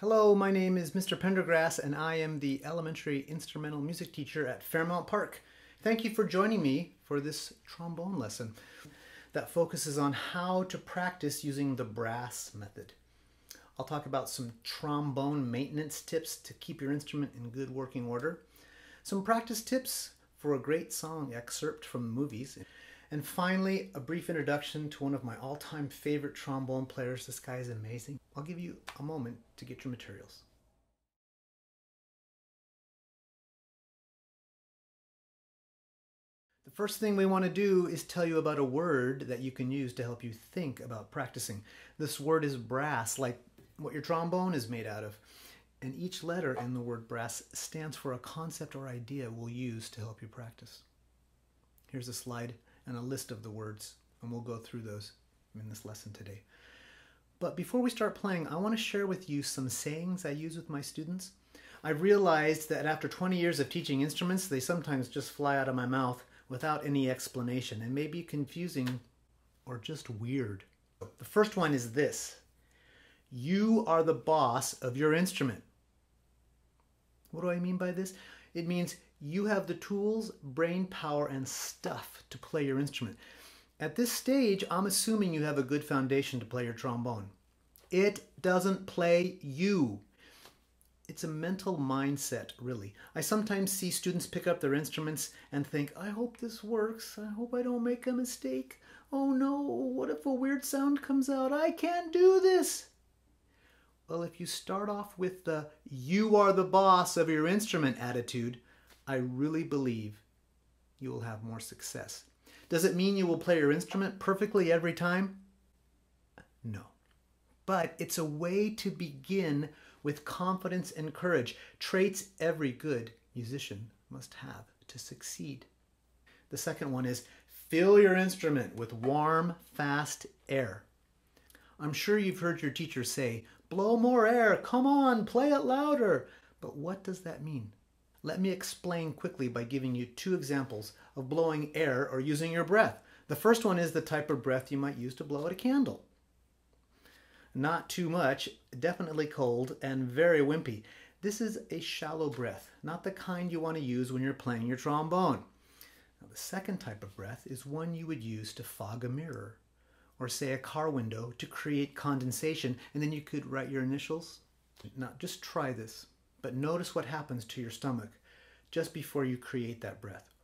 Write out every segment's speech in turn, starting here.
Hello, my name is Mr. Pendergrass and I am the elementary instrumental music teacher at Fairmount Park. Thank you for joining me for this trombone lesson that focuses on how to practice using the brass method. I'll talk about some trombone maintenance tips to keep your instrument in good working order, some practice tips for a great song excerpt from movies, and finally, a brief introduction to one of my all-time favorite trombone players. This guy is amazing. I'll give you a moment to get your materials. The first thing we want to do is tell you about a word that you can use to help you think about practicing. This word is brass, like what your trombone is made out of. And each letter in the word brass stands for a concept or idea we'll use to help you practice. Here's a slide and a list of the words, and we'll go through those in this lesson today. But before we start playing, I want to share with you some sayings I use with my students. I've realized that after 20 years of teaching instruments, they sometimes just fly out of my mouth without any explanation and may be confusing or just weird. The first one is this You are the boss of your instrument. What do I mean by this? It means you have the tools, brain power, and stuff to play your instrument. At this stage, I'm assuming you have a good foundation to play your trombone. It doesn't play you. It's a mental mindset, really. I sometimes see students pick up their instruments and think, I hope this works. I hope I don't make a mistake. Oh no, what if a weird sound comes out? I can't do this. Well, if you start off with the you are the boss of your instrument attitude, I really believe you will have more success. Does it mean you will play your instrument perfectly every time? No. But it's a way to begin with confidence and courage, traits every good musician must have to succeed. The second one is fill your instrument with warm, fast air. I'm sure you've heard your teacher say, blow more air, come on, play it louder. But what does that mean? Let me explain quickly by giving you two examples of blowing air or using your breath. The first one is the type of breath you might use to blow out a candle. Not too much, definitely cold, and very wimpy. This is a shallow breath, not the kind you want to use when you're playing your trombone. Now, the second type of breath is one you would use to fog a mirror or say a car window to create condensation and then you could write your initials. Now just try this. But notice what happens to your stomach just before you create that breath.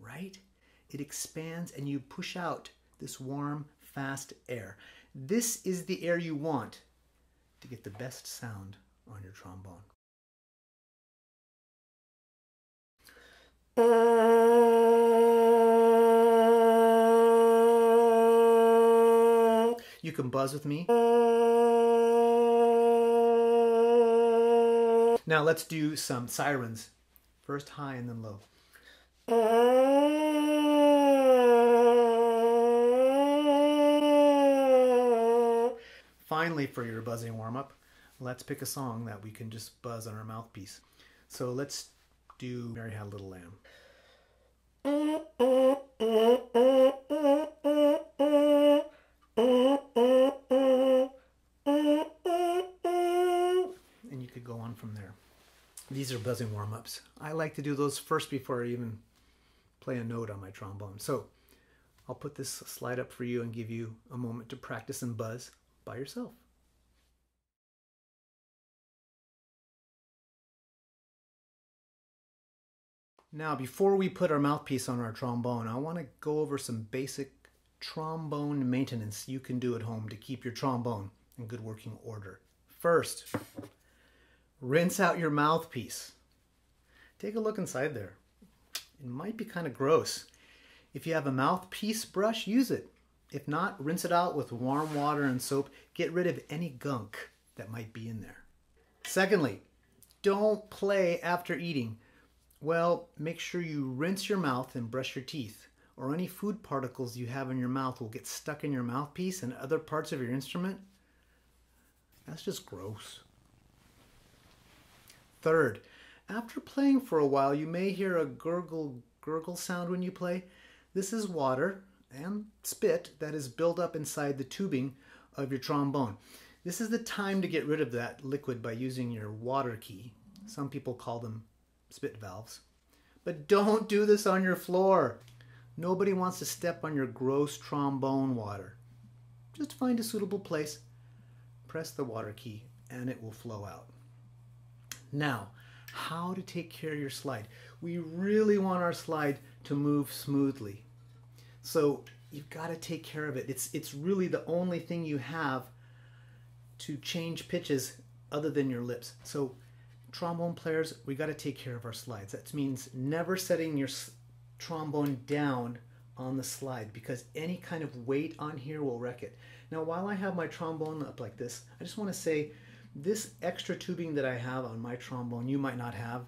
Right? It expands and you push out this warm, fast air. This is the air you want to get the best sound on your trombone. Uh, You can buzz with me. Now let's do some sirens. First high and then low. Finally, for your buzzing warm up, let's pick a song that we can just buzz on our mouthpiece. So let's do Mary Had a Little Lamb. from there. These are buzzing warm-ups. I like to do those first before I even play a note on my trombone. So I'll put this slide up for you and give you a moment to practice and buzz by yourself. Now, before we put our mouthpiece on our trombone, I want to go over some basic trombone maintenance you can do at home to keep your trombone in good working order. First, Rinse out your mouthpiece. Take a look inside there. It might be kind of gross. If you have a mouthpiece brush, use it. If not, rinse it out with warm water and soap. Get rid of any gunk that might be in there. Secondly, don't play after eating. Well, make sure you rinse your mouth and brush your teeth, or any food particles you have in your mouth will get stuck in your mouthpiece and other parts of your instrument. That's just gross. Third, after playing for a while, you may hear a gurgle gurgle sound when you play. This is water and spit that is built up inside the tubing of your trombone. This is the time to get rid of that liquid by using your water key. Some people call them spit valves. But don't do this on your floor. Nobody wants to step on your gross trombone water. Just find a suitable place, press the water key, and it will flow out. Now, how to take care of your slide. We really want our slide to move smoothly. So you've got to take care of it. It's, it's really the only thing you have to change pitches other than your lips. So trombone players, we got to take care of our slides. That means never setting your trombone down on the slide because any kind of weight on here will wreck it. Now while I have my trombone up like this, I just want to say this extra tubing that I have on my trombone you might not have.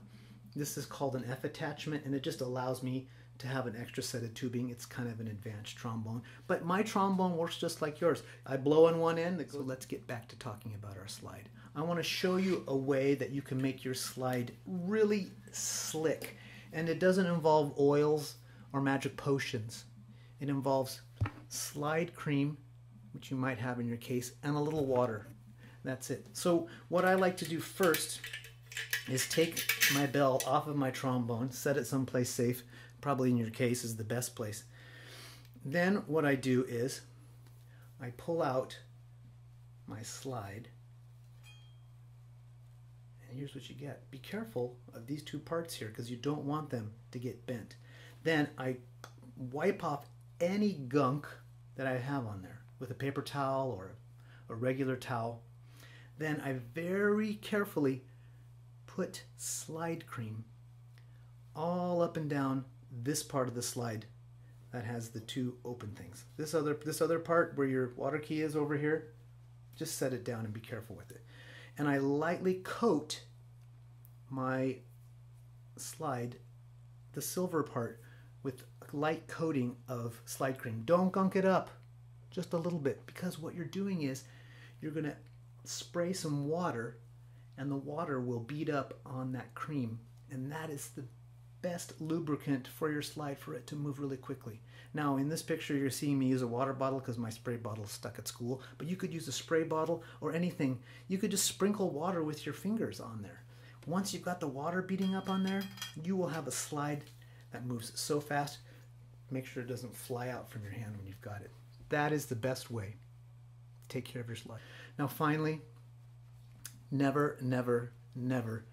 This is called an F attachment and it just allows me to have an extra set of tubing. It's kind of an advanced trombone. But my trombone works just like yours. I blow on one end. So let's get back to talking about our slide. I want to show you a way that you can make your slide really slick. And it doesn't involve oils or magic potions. It involves slide cream, which you might have in your case, and a little water. That's it. So what I like to do first is take my bell off of my trombone, set it someplace safe, probably in your case is the best place. Then what I do is I pull out my slide and here's what you get. Be careful of these two parts here because you don't want them to get bent. Then I wipe off any gunk that I have on there with a paper towel or a regular towel. Then I very carefully put slide cream all up and down this part of the slide that has the two open things. This other this other part where your water key is over here, just set it down and be careful with it. And I lightly coat my slide, the silver part, with a light coating of slide cream. Don't gunk it up, just a little bit, because what you're doing is you're gonna spray some water and the water will bead up on that cream and that is the best lubricant for your slide for it to move really quickly. Now in this picture you're seeing me use a water bottle because my spray bottle stuck at school, but you could use a spray bottle or anything. You could just sprinkle water with your fingers on there. Once you've got the water beating up on there, you will have a slide that moves so fast. Make sure it doesn't fly out from your hand when you've got it. That is the best way. Take care of your slide. Now finally, never, never, never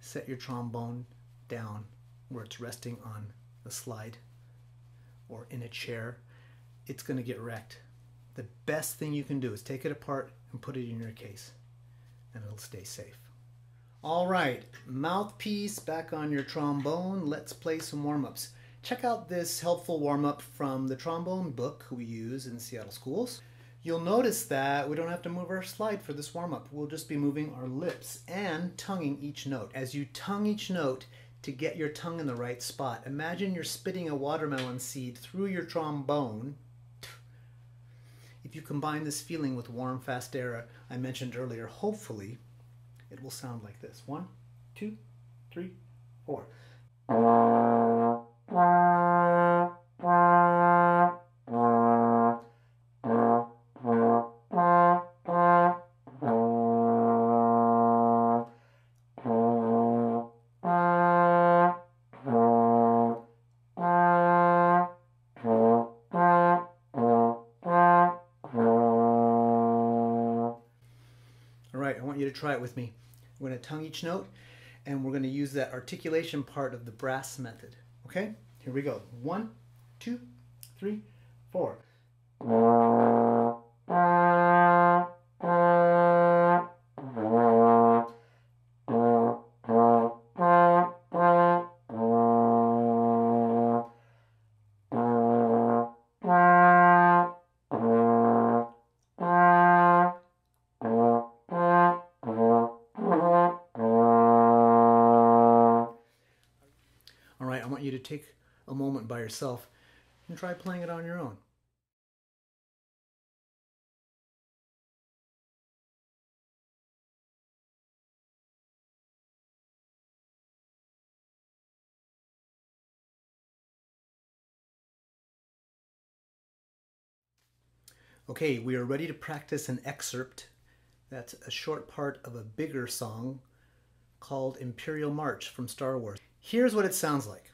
set your trombone down where it's resting on the slide or in a chair, it's going to get wrecked. The best thing you can do is take it apart and put it in your case, and it'll stay safe. All right, mouthpiece back on your trombone. Let's play some warm-ups. Check out this helpful warm-up from the trombone book we use in Seattle schools. You'll notice that we don't have to move our slide for this warm-up. We'll just be moving our lips and tonguing each note. As you tongue each note, to get your tongue in the right spot. Imagine you're spitting a watermelon seed through your trombone. If you combine this feeling with warm, fast air uh, I mentioned earlier, hopefully it will sound like this. One, two, three, four. Try it with me. We're going to tongue each note and we're going to use that articulation part of the brass method. Okay? Here we go. One, two, three, four. Take a moment by yourself and try playing it on your own. Okay, we are ready to practice an excerpt. That's a short part of a bigger song called Imperial March from Star Wars. Here's what it sounds like.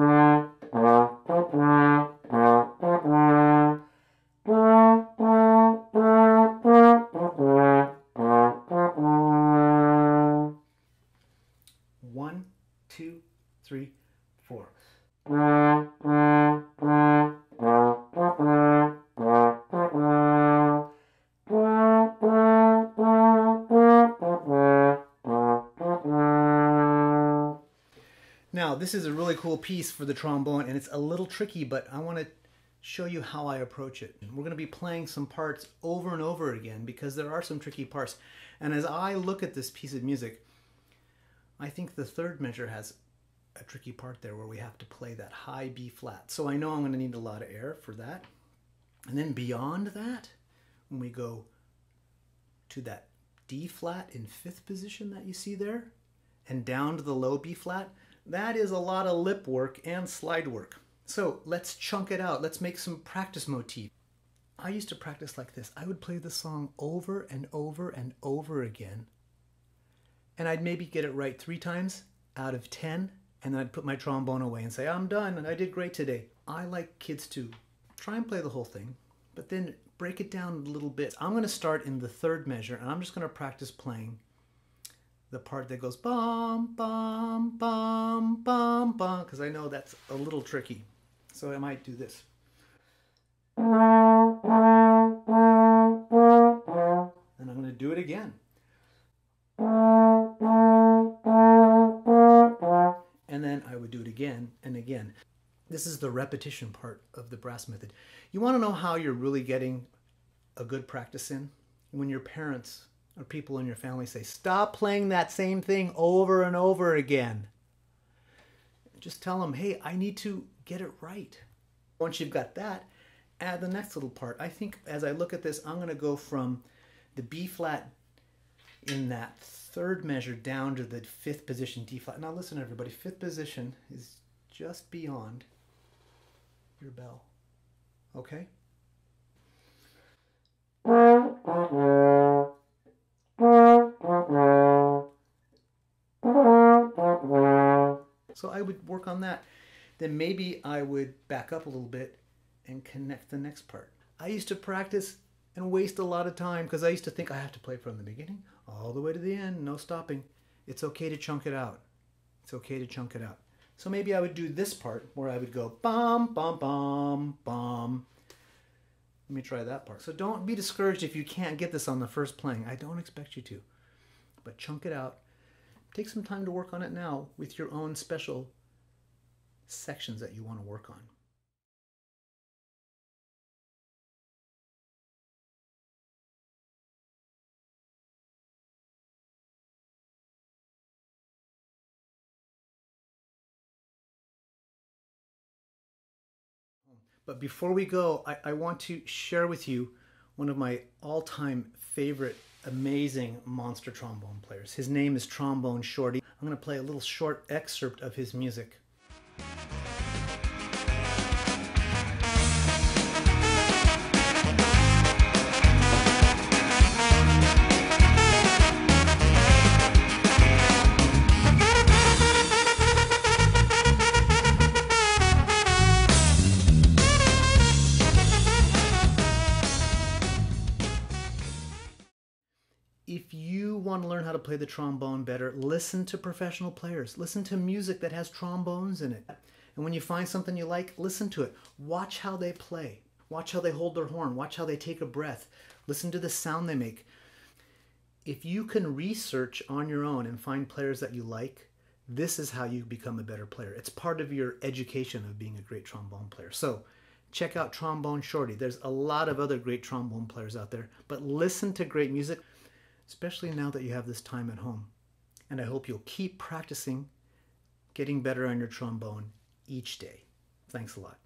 Now, this is a really cool piece for the trombone, and it's a little tricky, but I want to show you how I approach it. We're going to be playing some parts over and over again because there are some tricky parts. And as I look at this piece of music, I think the third measure has a tricky part there where we have to play that high B flat. So I know I'm going to need a lot of air for that. And then beyond that, when we go to that D flat in fifth position that you see there, and down to the low B flat, that is a lot of lip work and slide work. So let's chunk it out. Let's make some practice motif. I used to practice like this. I would play the song over and over and over again. And I'd maybe get it right three times out of 10. And then I'd put my trombone away and say, I'm done and I did great today. I like kids to try and play the whole thing, but then break it down a little bit. I'm going to start in the third measure and I'm just going to practice playing the part that goes bum, bum, bum, bum, bum, because I know that's a little tricky. So I might do this. And I'm going to do it again. And then I would do it again and again. This is the repetition part of the brass method. You want to know how you're really getting a good practice in? When your parents or people in your family say, stop playing that same thing over and over again. Just tell them, hey, I need to get it right. Once you've got that, add the next little part. I think as I look at this, I'm going to go from the B flat in that third measure down to the fifth position D flat. Now listen everybody, fifth position is just beyond your bell. Okay? I would work on that. Then maybe I would back up a little bit and connect the next part. I used to practice and waste a lot of time because I used to think I have to play from the beginning all the way to the end, no stopping. It's okay to chunk it out. It's okay to chunk it out. So maybe I would do this part where I would go bum, bum, bum, bum. Let me try that part. So don't be discouraged if you can't get this on the first playing. I don't expect you to. But chunk it out Take some time to work on it now with your own special sections that you want to work on. But before we go, I, I, want to share with you one of my all-time favorite amazing monster trombone players. His name is Trombone Shorty. I'm going to play a little short excerpt of his music. Want to learn how to play the trombone better, listen to professional players. Listen to music that has trombones in it. And when you find something you like, listen to it. Watch how they play. Watch how they hold their horn. Watch how they take a breath. Listen to the sound they make. If you can research on your own and find players that you like, this is how you become a better player. It's part of your education of being a great trombone player. So check out Trombone Shorty. There's a lot of other great trombone players out there, but listen to great music especially now that you have this time at home. And I hope you'll keep practicing getting better on your trombone each day. Thanks a lot.